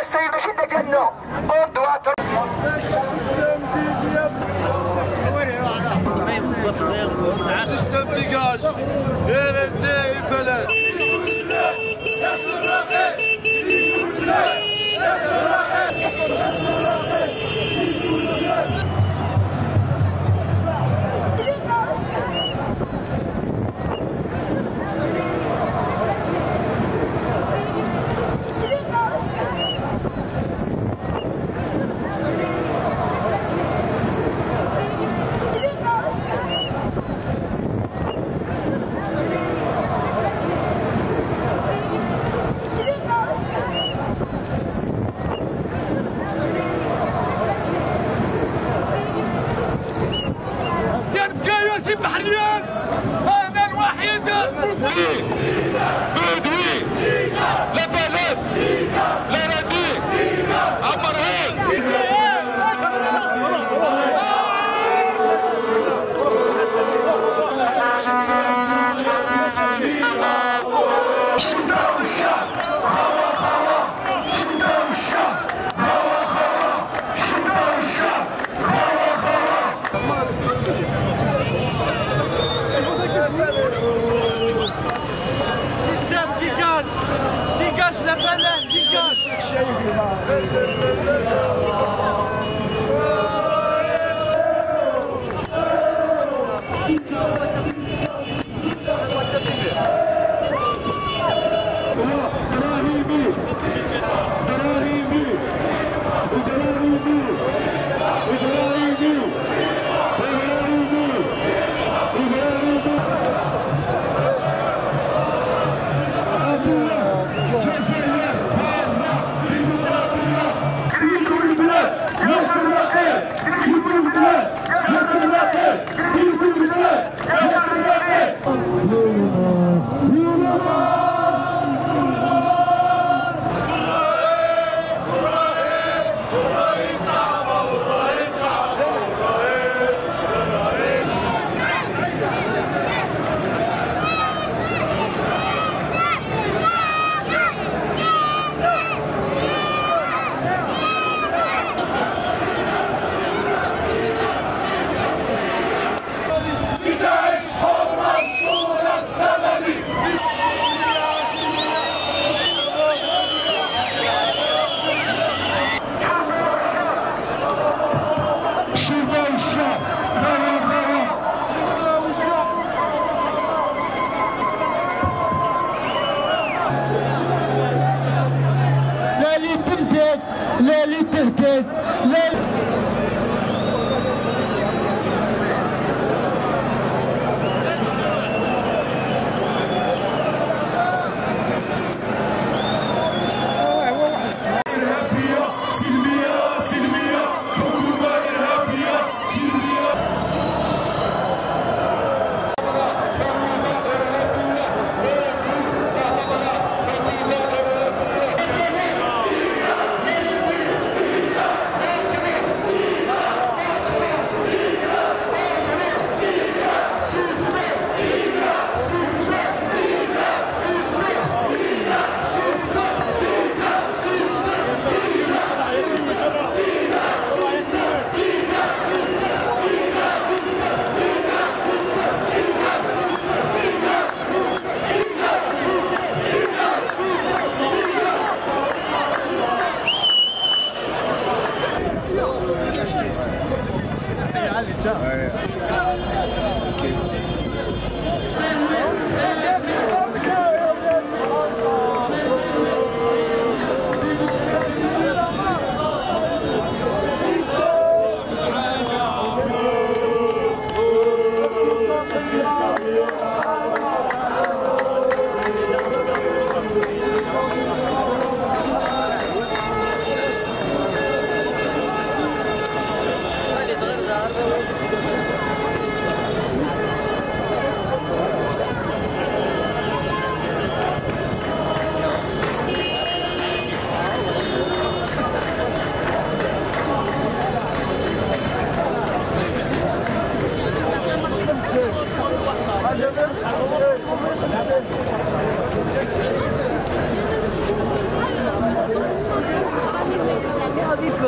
de sayılır şiddetle no. On dua tur. الترتيب هذا الوحيد بدوي لا فلات لا رديء Shoot! لا للتهديد لا 啊，对。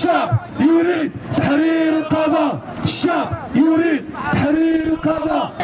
الشعب يريد تحرير القضاء الشعب يريد تحرير القضاء